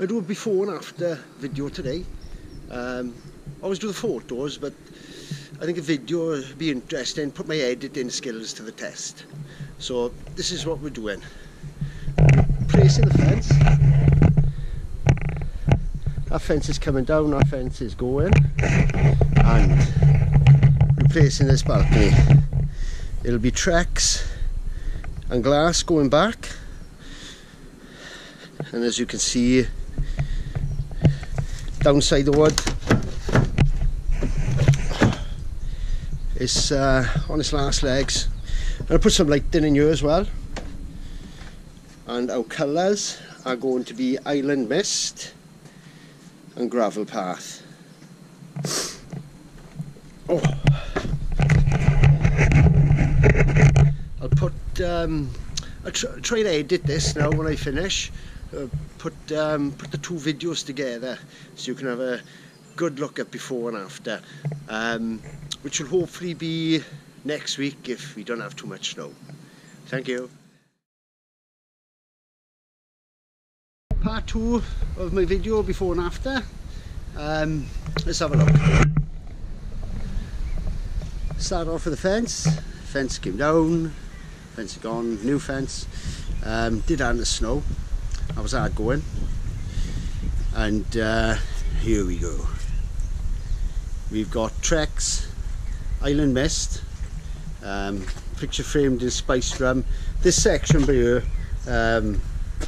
I do a before and after video today. Um, I always do the photos, but I think a video would be interesting, put my editing skills to the test. So this is what we're doing. Placing the fence. Our fence is coming down, our fence is going. And replacing this balcony. It'll be Trex and glass going back. And as you can see, downside the wood it's uh, on its last legs. I'll put some lighting in here as well. And our colours are going to be Island Mist and Gravel Path. Oh. I'll put, um, I'll tr try to edit this now when I finish uh, put um, put the two videos together so you can have a good look at before and after um, which will hopefully be next week if we don't have too much snow. Thank you. Part two of my video before and after. Um, let's have a look. Start off with the fence. Fence came down. Fence gone. New fence. Um, did in the snow I was hard going and uh, here we go. We've got Trex Island Mist um, picture framed in Spiced Rum. This section by here um,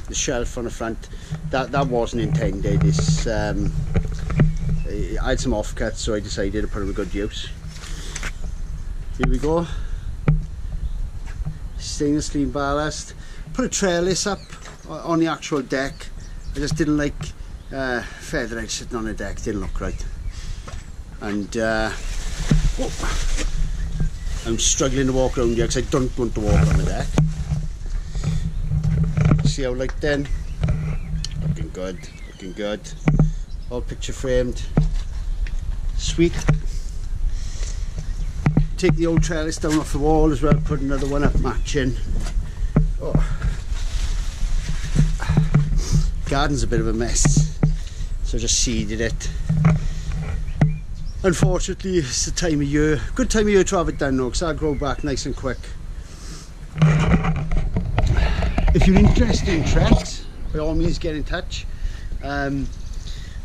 the shelf on the front that that wasn't intended. It's um, I had some offcuts so I decided to put them a good use. Here we go. Stainless steel ballast. Put a trellis up on the actual deck. I just didn't like uh, feather sitting on the deck. Didn't look right. And uh, oh, I'm struggling to walk around here because I don't want to walk on the deck. See how like then? Looking good. Looking good. All picture framed. Sweet. Take the old trellis down off the wall as well. Put another one up matching oh garden's a bit of a mess so I just seeded it. Unfortunately it's the time of year. Good time of year to have it done though because I'll grow back nice and quick. If you're interested in Trex by all means get in touch. Um,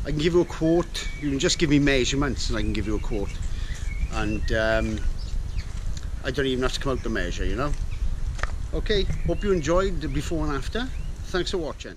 I can give you a quote. You can just give me measurements and I can give you a quote. And um, I don't even have to come out to measure you know? Okay hope you enjoyed the before and after. Thanks for watching